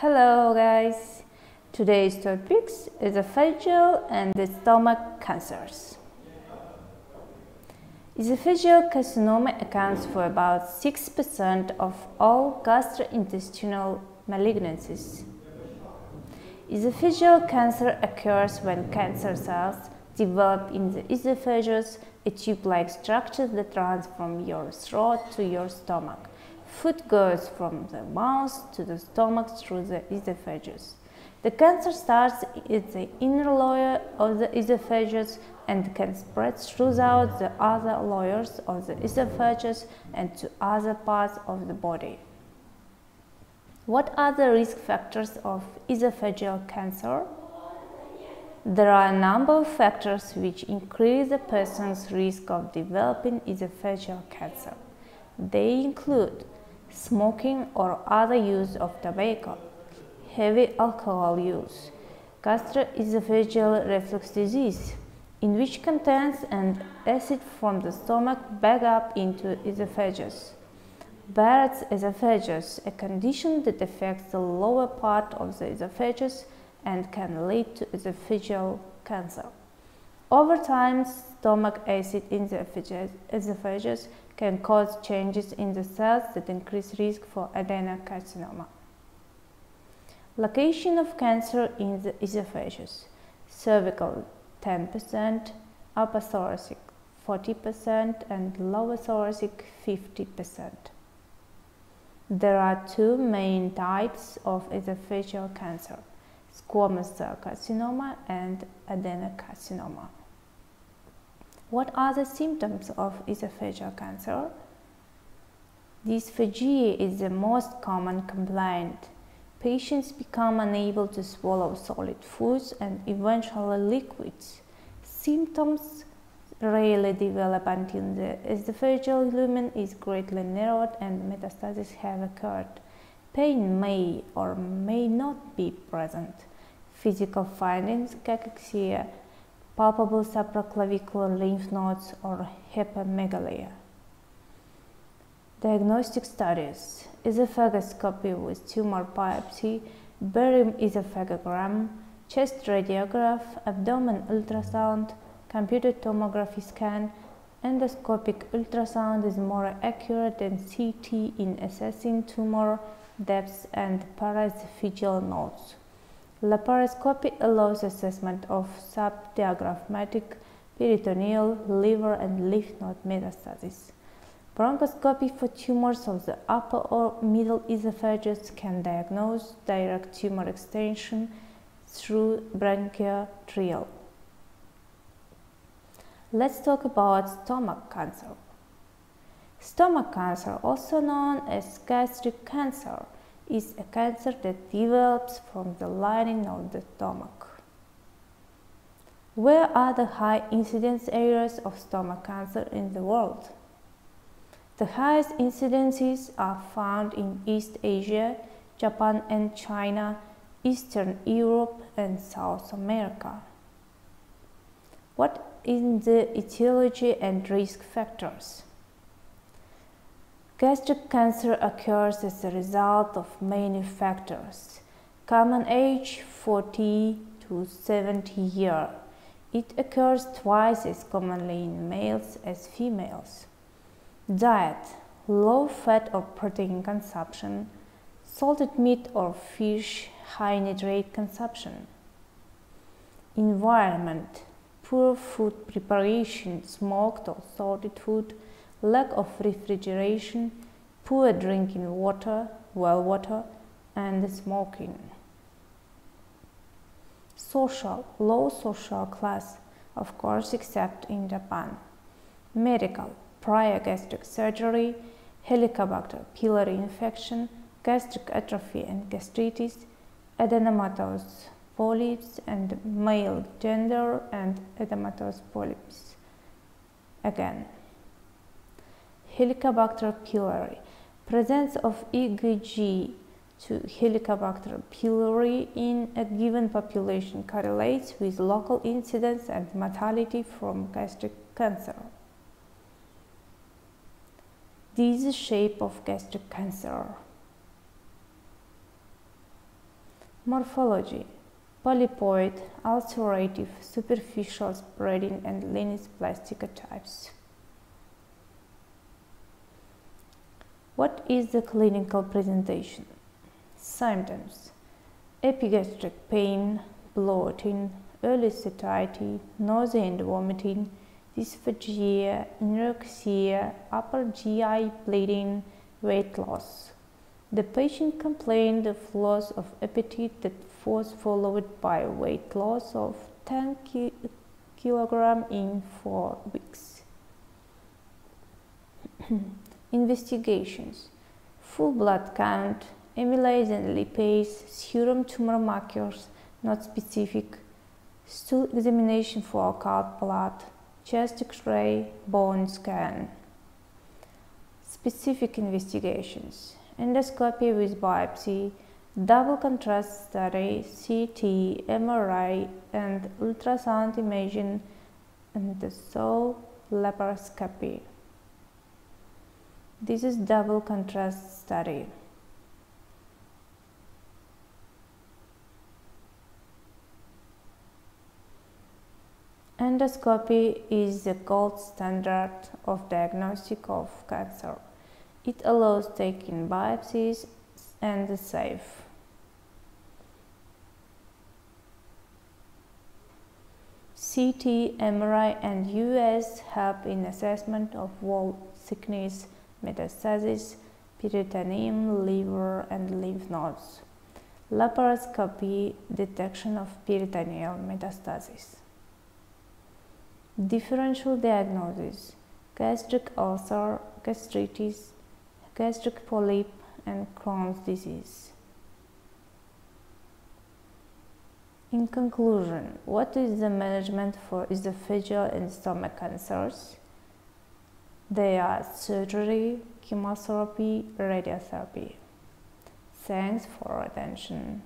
Hello guys! Today's topics is esophageal and stomach cancers. Esophageal carcinoma accounts for about 6% of all gastrointestinal malignancies. Esophageal cancer occurs when cancer cells develop in the esophagus, a tube-like structure that runs from your throat to your stomach. Food goes from the mouth to the stomach through the esophagus. The cancer starts in the inner layer of the esophagus and can spread throughout the other layers of the esophagus and to other parts of the body. What are the risk factors of esophageal cancer? There are a number of factors which increase a person's risk of developing esophageal cancer. They include smoking or other use of tobacco, heavy alcohol use, gastroesophageal reflux disease, in which contents and acid from the stomach back up into esophagus. Barrett's esophagus, a condition that affects the lower part of the esophagus and can lead to esophageal cancer. Over time, stomach acid in the esophagus can cause changes in the cells that increase risk for adenocarcinoma. Location of cancer in the esophagus cervical 10%, upper thoracic 40%, and lower thoracic 50%. There are two main types of esophageal cancer squamous cell carcinoma and adenocarcinoma. What are the symptoms of esophageal cancer? Dysphagia is the most common complaint. Patients become unable to swallow solid foods and eventually liquids. Symptoms rarely develop until the esophageal lumen is greatly narrowed and metastases have occurred. Pain may or may not be present. Physical findings, cachexia, palpable supraclavicular lymph nodes or hepatomegaly. Diagnostic studies. Esophagoscopy with tumor biopsy, barium esophagogram, chest radiograph, abdomen ultrasound, computed tomography scan, endoscopic ultrasound is more accurate than CT in assessing tumor depths and paraesophageal nodes. Laparoscopy allows assessment of subdiaphragmatic, peritoneal, liver and lymph node metastases. Bronchoscopy for tumors of the upper or middle esophagus can diagnose direct tumor extension through bronchotrial. Let's talk about stomach cancer. Stomach cancer, also known as gastric cancer, is a cancer that develops from the lining of the stomach. Where are the high incidence areas of stomach cancer in the world? The highest incidences are found in East Asia, Japan and China, Eastern Europe and South America. What is the etiology and risk factors? Gastric cancer occurs as a result of many factors. Common age 40 to 70 year. It occurs twice as commonly in males as females. Diet low fat or protein consumption, salted meat or fish, high nitrate consumption. Environment poor food preparation, smoked or salted food, lack of refrigeration, poor drinking water, well water, and smoking. Social, low social class, of course, except in Japan. Medical, prior gastric surgery, Helicobacter pylori infection, gastric atrophy and gastritis, adenomatous polyps and male gender and edematous polyps. Again, Helicobacter pylori. Presence of IgG to Helicobacter pylori in a given population correlates with local incidence and mortality from gastric cancer. This is shape of gastric cancer. Morphology Polypoid, ulcerative, superficial spreading, and linitis plastica types. What is the clinical presentation? Symptoms Epigastric pain, bloating, early satiety, nausea and vomiting, dysphagia, anorexia, upper GI bleeding, weight loss. The patient complained of loss of appetite that was followed by weight loss of 10 ki kg in 4 weeks. Investigations Full blood count, amylase and lipase, serum tumor markers, not specific, stool examination for occult blood, chest x-ray, bone scan. Specific investigations endoscopy with biopsy, double contrast study, CT, MRI, and ultrasound imaging, and the soul laparoscopy. This is double contrast study. Endoscopy is the gold standard of diagnostic of cancer. It allows taking biopsies and is safe. CT, MRI and US help in assessment of wall thickness, metastasis, peritoneum, liver and lymph nodes. Laparoscopy detection of peritoneal metastasis. Differential diagnosis gastric ulcer, gastritis, gastric polyp, and Crohn's disease. In conclusion, what is the management for esophageal and stomach cancers? They are surgery, chemotherapy, radiotherapy. Thanks for attention.